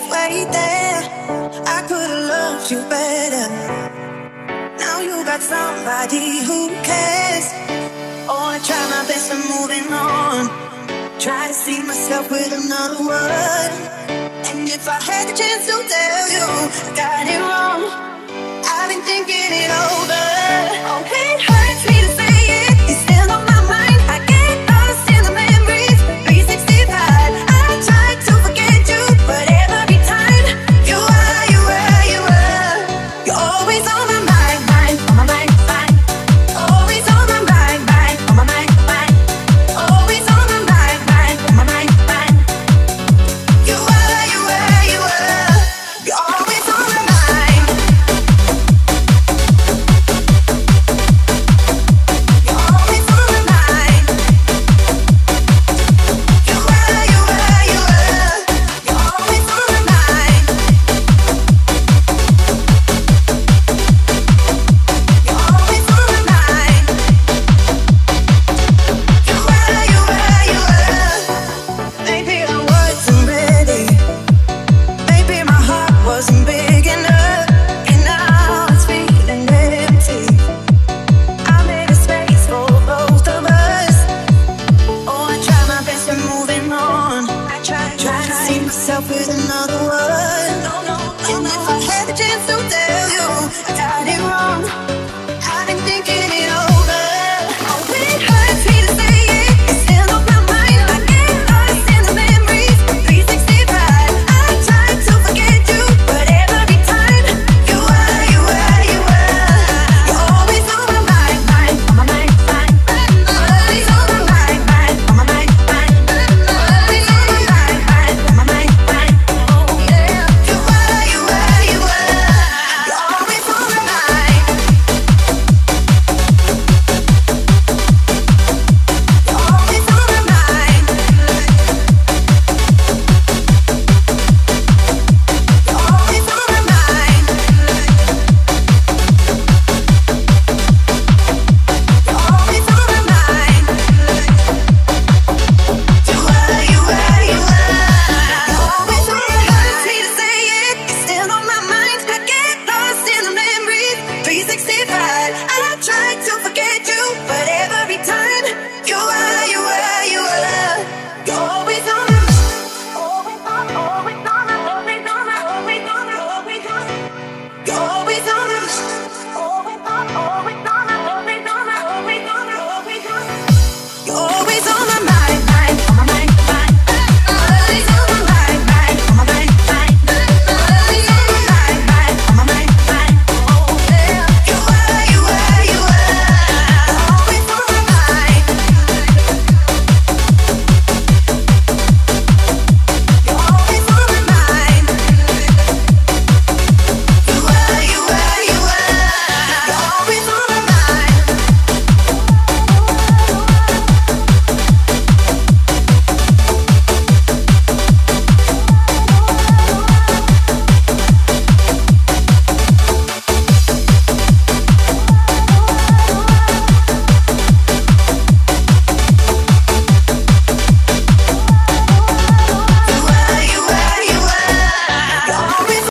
halfway there. I could've loved you better. Now you got somebody who cares. Oh, I try my best for moving on. Try to see myself with another one. And if I had the chance to tell you, I got it wrong. always on my mind.